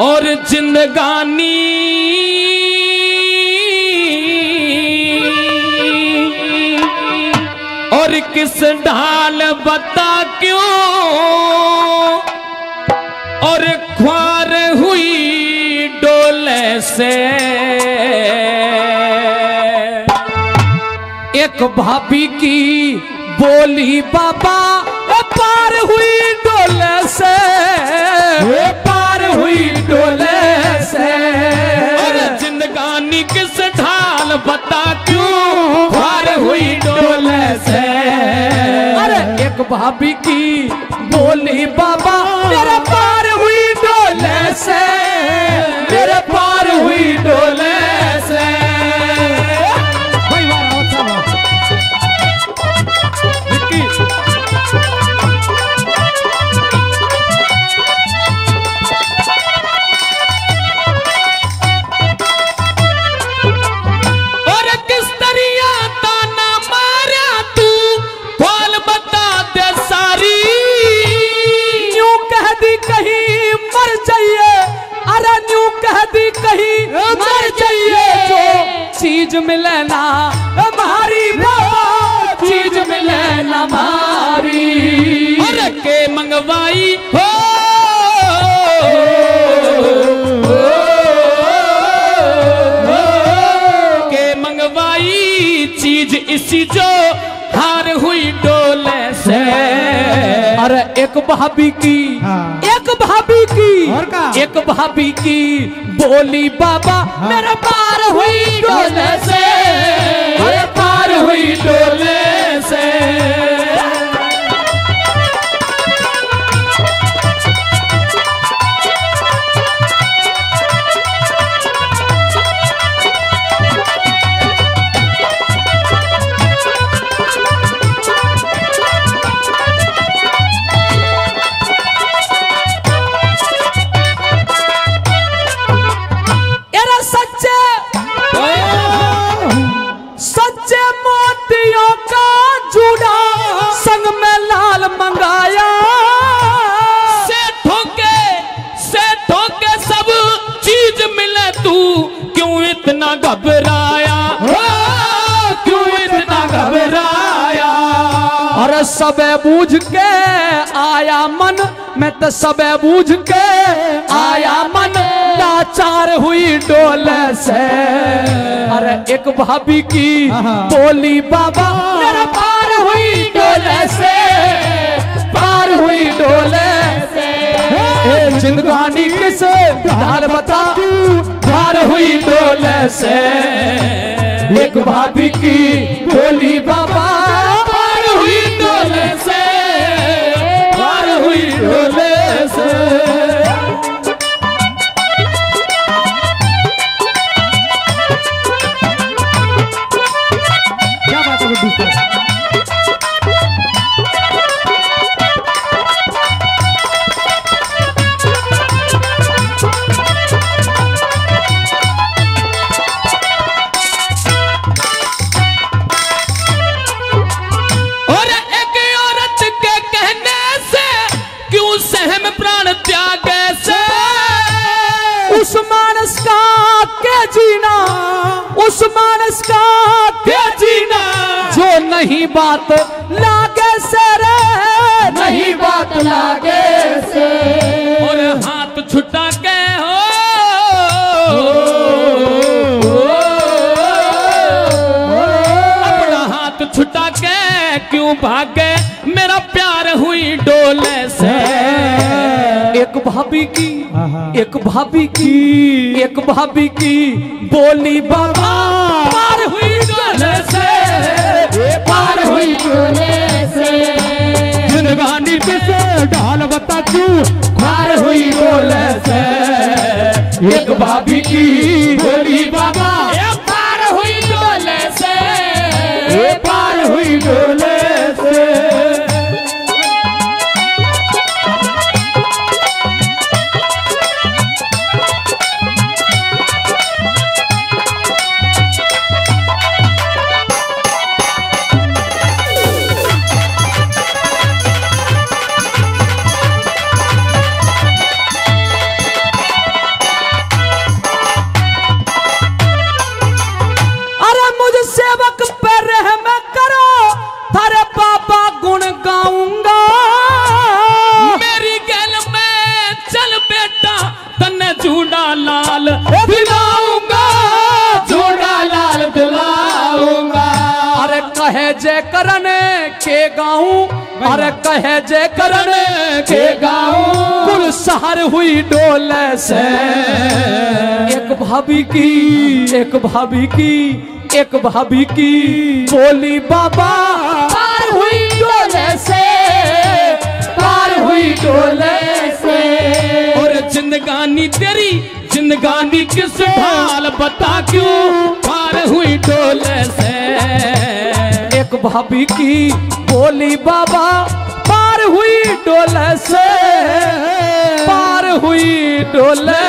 और जिंदगानी। और किस ढाल बता क्यों? और ख्वार हुई डोले से। एक भाभी की बोली, बाबा, पार हुई डोले से। पार हुई डोले से। और जिंदगानी किस ढाल बता क्यों? भार हुई डोले से। अरे एक भाभी की बोली बाबा मर जाइए जो चीज़ मिले ना हमारी चीज़ मिले ना हमारी। के मंगवाई। हो के मंगवाई चीज़ इसी जो हार हुई डोले से। अरे एक भाभी की हाँ। एक भाभी की। और का? एक भाभी की बोली बाबा मेरा पार हुई डोले से। पार हुई डोले से। सबे बूझ के आया मन मैं तो सबे बूझ के आया मन। लाचार हुई डोले से। अरे एक भाभी की बोली बाबा मेरा पार हुई डोले से। पार हुई डोले से। जिंदगानी किस? ढाल बता। पार हुई डोले से। एक भाभी की उस मानस का जीना जो नहीं बात लागे से रे नहीं बात लागे से और हाथ छुटा के हो। अपना हाथ छुटा के क्यों भागे? एक भाभी की एक भाभी की एक भाभी की बोली बाबा पार हुई डोले से पार हुई डोले से। जिंदगानी पे से ढाल बता तू पार हुई डोले से। एक भाभी की थारे बाबा गुण गाऊँगा। मेरी गल में चल बेटा तन्ने झूडा लाल दिलाऊँगा। झूडा लाल दिलाऊँगा। अरे कहे जय करण के गाऊं। अरे कहे जय करण के गाऊं। कुल सहार हुई डोले से। एक भाभी की एक भाभी की एक भाभी की बोली, बाबा, पार हुई डोले से, पार हुई डोले से। और जिंदगानी तेरी जिंदगानी किस ढाल बता क्यों? पार हुई डोले से। एक भाभी की बोली, बाबा, पार हुई डोले से, पार हुई डोले